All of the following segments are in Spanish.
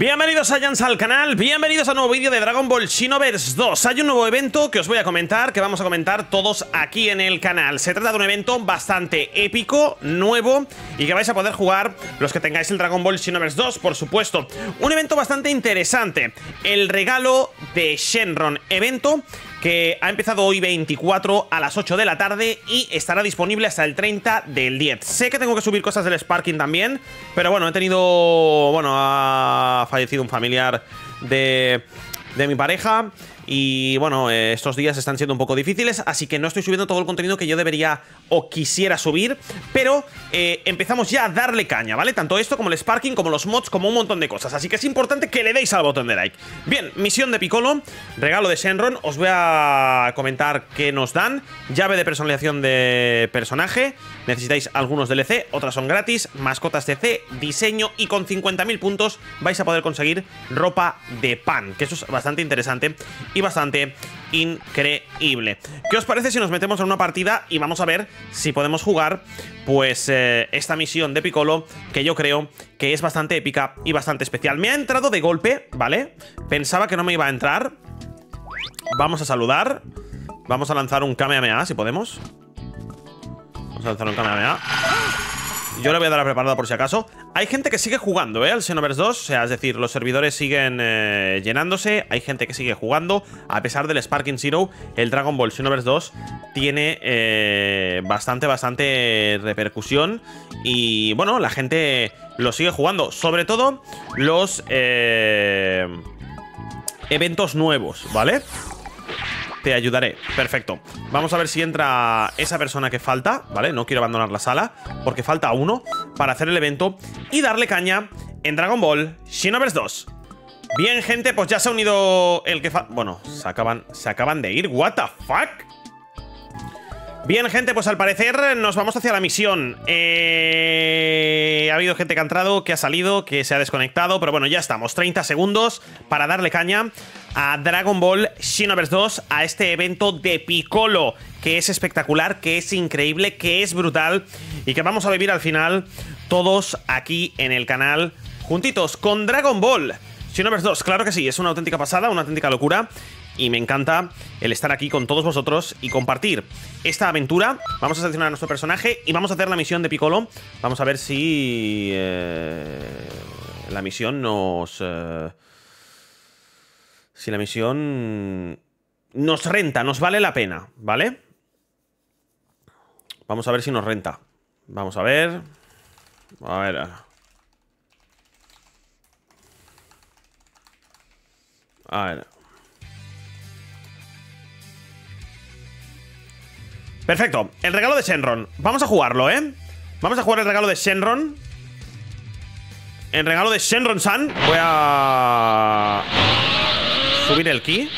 Bienvenidos a Jans al canal, bienvenidos a un nuevo vídeo de Dragon Ball Xenoverse 2 Hay un nuevo evento que os voy a comentar, que vamos a comentar todos aquí en el canal. Se trata de un evento bastante épico, nuevo Y que vais a poder jugar los que tengáis el Dragon Ball Xenoverse 2, por supuesto. Un evento bastante interesante El regalo de Shenron. Evento que ha empezado hoy 24 a las 8 de la tarde y estará disponible hasta el 30 del 10. Sé que tengo que subir cosas del Sparking también, pero bueno, he tenido... Bueno, ha fallecido un familiar de, de mi pareja y bueno, eh, estos días están siendo un poco difíciles, así que no estoy subiendo todo el contenido que yo debería o quisiera subir, pero eh, empezamos ya a darle caña, ¿vale? Tanto esto como el Sparking, como los mods, como un montón de cosas, así que es importante que le deis al botón de like. Bien, misión de Piccolo, regalo de Shenron, os voy a comentar qué nos dan, llave de personalización de personaje, necesitáis algunos DLC, otras son gratis, mascotas CC, diseño y con 50.000 puntos vais a poder conseguir ropa de pan, que eso es bastante interesante. Y bastante increíble. ¿Qué os parece si nos metemos en una partida y vamos a ver si podemos jugar pues eh, esta misión de Piccolo que yo creo que es bastante épica y bastante especial. Me ha entrado de golpe, ¿vale? Pensaba que no me iba a entrar. Vamos a saludar. Vamos a lanzar un Kamehameha, si podemos. Vamos a lanzar un Kamehameha. Yo le voy a dar preparada por si acaso. Hay gente que sigue jugando, ¿eh? Al Xenoverse 2. O sea, es decir, los servidores siguen eh, llenándose. Hay gente que sigue jugando. A pesar del Sparking Zero, el Dragon Ball Xenoverse 2 tiene eh, bastante, bastante repercusión. Y bueno, la gente lo sigue jugando. Sobre todo los eh, eventos nuevos, ¿vale? Te ayudaré, perfecto Vamos a ver si entra esa persona que falta ¿Vale? No quiero abandonar la sala Porque falta uno para hacer el evento Y darle caña en Dragon Ball Xenoverse 2 Bien, gente, pues ya se ha unido el que falta Bueno, se acaban, se acaban de ir What the fuck Bien, gente, pues al parecer nos vamos hacia la misión. Eh... Ha habido gente que ha entrado, que ha salido, que se ha desconectado, pero bueno, ya estamos. 30 segundos para darle caña a Dragon Ball Xenoverse 2, a este evento de Piccolo, que es espectacular, que es increíble, que es brutal y que vamos a vivir al final todos aquí en el canal juntitos con Dragon Ball. Xenoverse 2, claro que sí, es una auténtica pasada, una auténtica locura y me encanta el estar aquí con todos vosotros y compartir esta aventura. Vamos a seleccionar a nuestro personaje y vamos a hacer la misión de Piccolo. Vamos a ver si eh, la misión nos... Eh, si la misión nos renta, nos vale la pena, ¿vale? Vamos a ver si nos renta. Vamos a ver. A ver. A ver. Perfecto, el regalo de Shenron Vamos a jugarlo, ¿eh? Vamos a jugar el regalo de Shenron El regalo de Shenron-san Voy a... Subir el ki.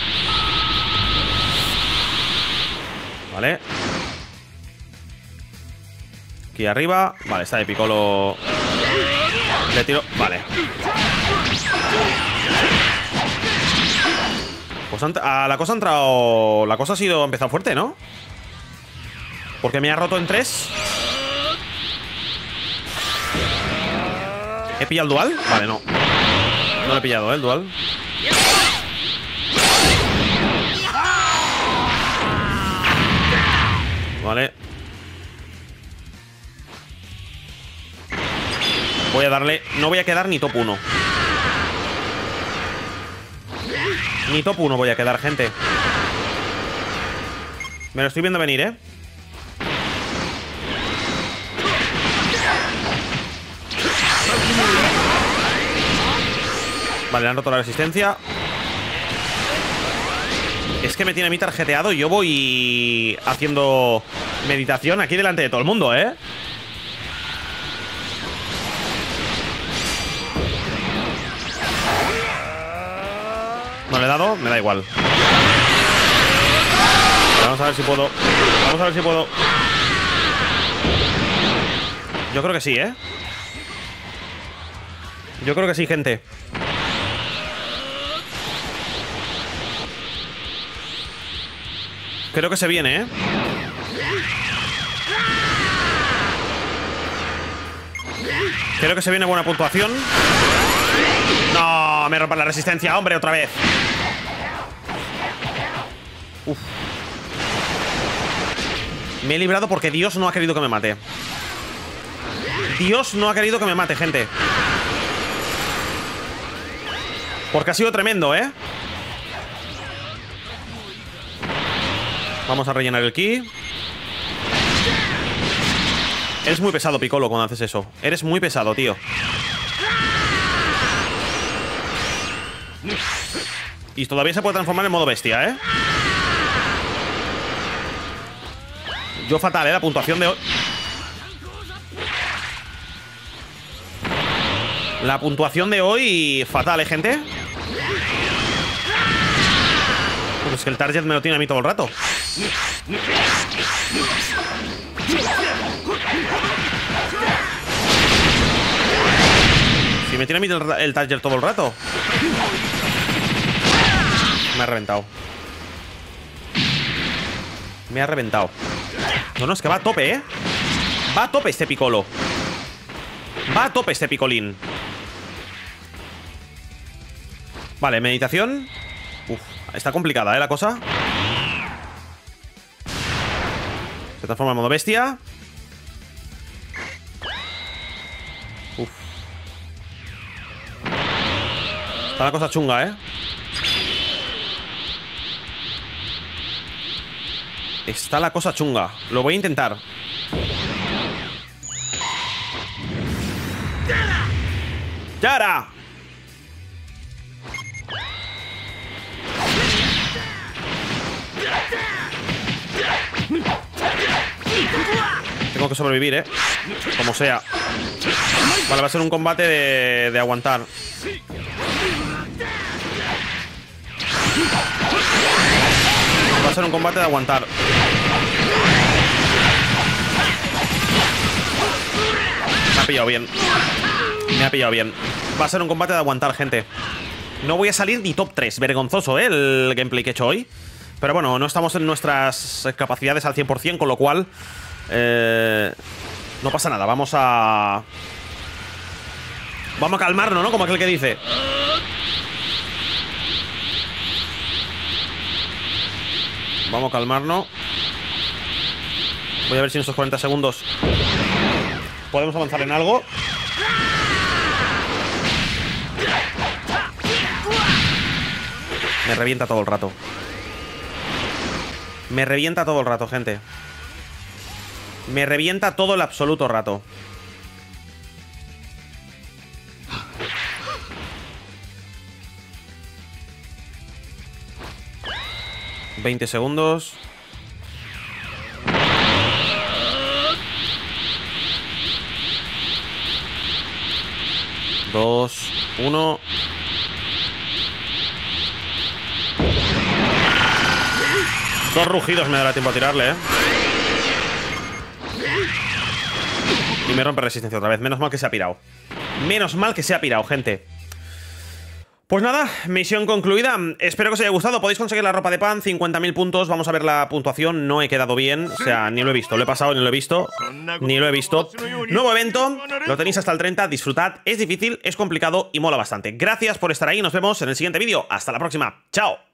Vale. Aquí arriba. Vale, está de Piccolo Le tiro... Vale. Pues a la cosa ha entrado... La cosa ha sido... Ha empezado fuerte, ¿no? Porque me ha roto en tres. ¿He pillado el dual? Vale, no. No lo he pillado, ¿eh? El dual Voy a darle... No voy a quedar ni top 1 Ni top 1 voy a quedar, gente Me lo estoy viendo venir, ¿eh? Vale, le han roto la resistencia Es que me tiene a mí tarjeteado Y yo voy haciendo meditación aquí delante de todo el mundo, ¿eh? No le he dado, me da igual Vamos a ver si puedo Vamos a ver si puedo Yo creo que sí, ¿eh? Yo creo que sí, gente Creo que se viene, ¿eh? Creo que se viene buena puntuación. ¡No! Me rompa la resistencia, hombre, otra vez. Me he librado porque Dios no ha querido que me mate. Dios no ha querido que me mate, gente. Porque ha sido tremendo, ¿eh? Vamos a rellenar el ki. Eres muy pesado, Piccolo, cuando haces eso. Eres muy pesado, tío. Y todavía se puede transformar en modo bestia, ¿eh? Yo fatal, ¿eh? La puntuación de hoy... La puntuación de hoy fatal, ¿eh, gente? Pues es que el target me lo tiene a mí todo el rato. Si me tiene a mí el, target todo el rato. Me ha reventado. Me ha reventado. No, no, es que va a tope, ¿eh? Va a tope este picolo. Va a tope este picolín. Vale, meditación. Uf, está complicada, ¿eh? La cosa. Se transforma en modo bestia. Uf. Está la cosa chunga, ¿eh? Está la cosa chunga. Lo voy a intentar. ¡Yara! Tengo que sobrevivir, ¿eh? Como sea Vale, va a ser un combate de, de aguantar Va a ser un combate de aguantar. Me ha pillado bien. Me ha pillado bien. Va a ser un combate de aguantar, gente. No voy a salir ni top 3 Vergonzoso, ¿eh? El gameplay que he hecho hoy. Pero bueno, no estamos en nuestras capacidades al 100% Con lo cual eh, no pasa nada, vamos a... Vamos a calmarnos, ¿no? Como aquel que dice Vamos a calmarnos. Voy a ver si en esos 40 segundos Podemos avanzar en algo. Me revienta todo el rato. Me revienta todo el rato, gente. Me revienta todo el absoluto rato. Veinte segundos. Dos, uno. Dos rugidos me dará tiempo a tirarle, ¿eh? Y me rompe resistencia otra vez. Menos mal que se ha pirado. Menos mal que se ha pirado, gente. Pues nada, misión concluida. Espero que os haya gustado. Podéis conseguir la ropa de pan, 50.000 puntos. Vamos a ver la puntuación. No he quedado bien. O sea, ni lo he visto. Lo he pasado, ni lo he visto. Ni lo he visto. Nuevo evento. Lo tenéis hasta el 30. Disfrutad. Es difícil, es complicado y mola bastante. Gracias por estar ahí. Nos vemos en el siguiente vídeo. Hasta la próxima. Chao.